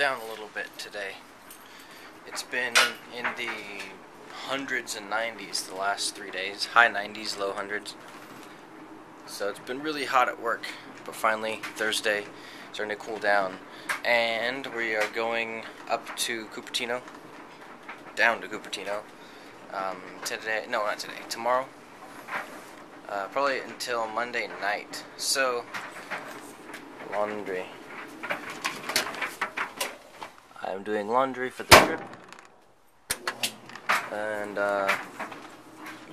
down a little bit today. It's been in the hundreds and 90s the last three days, high 90s, low hundreds. So it's been really hot at work, but finally Thursday starting to cool down, and we are going up to Cupertino, down to Cupertino, um, today. No, not today. Tomorrow. Uh, probably until Monday night. So laundry. I'm doing laundry for the trip. And, uh,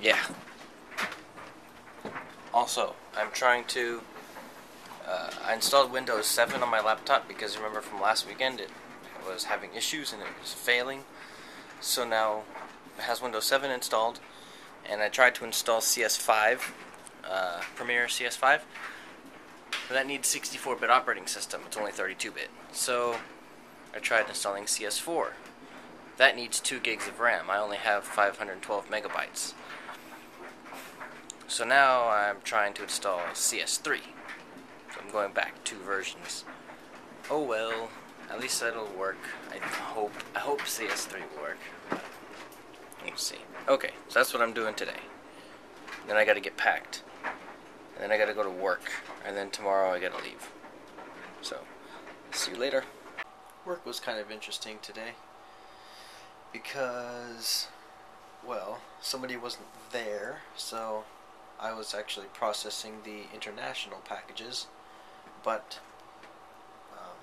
yeah. Also, I'm trying to. Uh, I installed Windows 7 on my laptop because remember from last weekend it was having issues and it was failing. So now it has Windows 7 installed, and I tried to install CS5, uh, Premiere CS5. But that needs 64-bit operating system. It's only 32-bit. So I tried installing CS4. That needs 2 gigs of RAM. I only have 512 megabytes. So now I'm trying to install CS3. So I'm going back two versions. Oh well, at least that'll work. I hope. I hope CS3 will work. We'll see. Okay, so that's what I'm doing today. Then I gotta get packed. And then I gotta go to work. And then tomorrow I gotta leave. So, see you later. Work was kind of interesting today. Because, well, somebody wasn't there, so I was actually processing the international packages. But, um,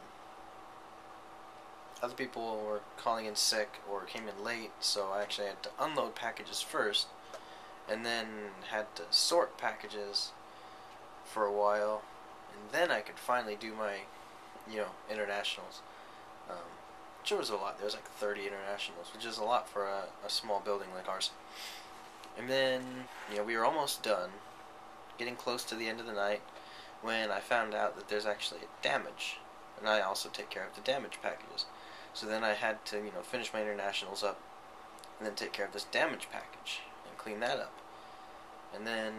other people were calling in sick or came in late, so I actually had to unload packages first, and then had to sort packages for a while, and then I could finally do my, you know, internationals. Um, which was a lot. There was like 30 internationals, which is a lot for a, a small building like ours. And then, you know, we were almost done, getting close to the end of the night, when I found out that there's actually damage, and I also take care of the damage packages. So then I had to, you know, finish my internationals up, and then take care of this damage package and clean that up. And then,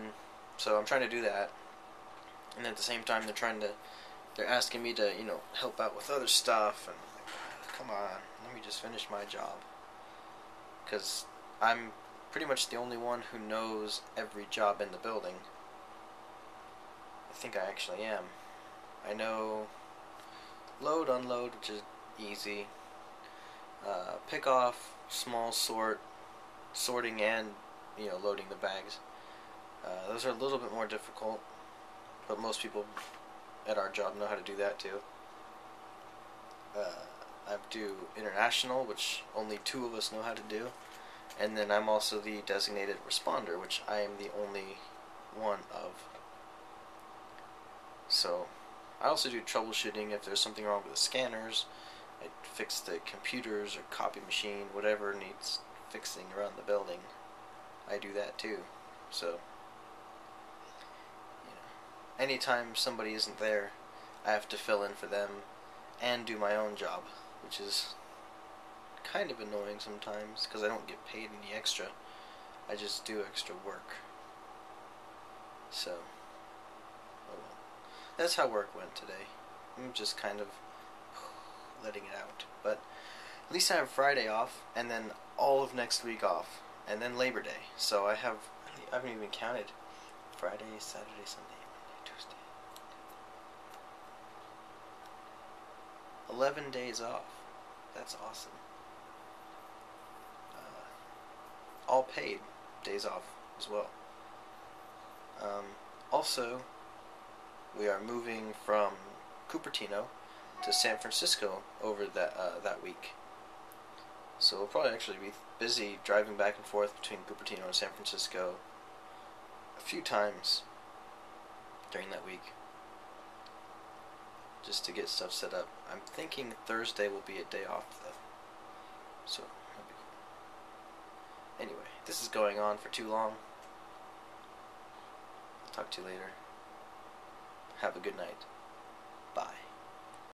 so I'm trying to do that, and at the same time they're trying to, they're asking me to, you know, help out with other stuff, and come on, let me just finish my job, because I'm pretty much the only one who knows every job in the building. I think I actually am. I know load, unload, which is easy. Uh, pick off, small sort, sorting and you know loading the bags. Uh, those are a little bit more difficult, but most people at our job know how to do that too. Uh, I do international, which only two of us know how to do, and then I'm also the designated responder, which I am the only one of. So, I also do troubleshooting if there's something wrong with the scanners. I fix the computers or copy machine, whatever needs fixing around the building. I do that too. So, you know, anytime somebody isn't there, I have to fill in for them and do my own job, which is kind of annoying sometimes because I don't get paid any extra. I just do extra work. So, oh well. That's how work went today. I'm just kind of letting it out. But at least I have Friday off, and then all of next week off, and then Labor Day. So I have, I haven't even counted Friday, Saturday, Sunday, Monday, Tuesday. 11 days off. That's awesome. Uh, all paid days off as well. Um, also, we are moving from Cupertino to San Francisco over that uh, that week. So we'll probably actually be busy driving back and forth between Cupertino and San Francisco a few times during that week just to get stuff set up. I'm thinking Thursday will be a day off though. So cool. Anyway, this is going on for too long. I'll talk to you later. Have a good night.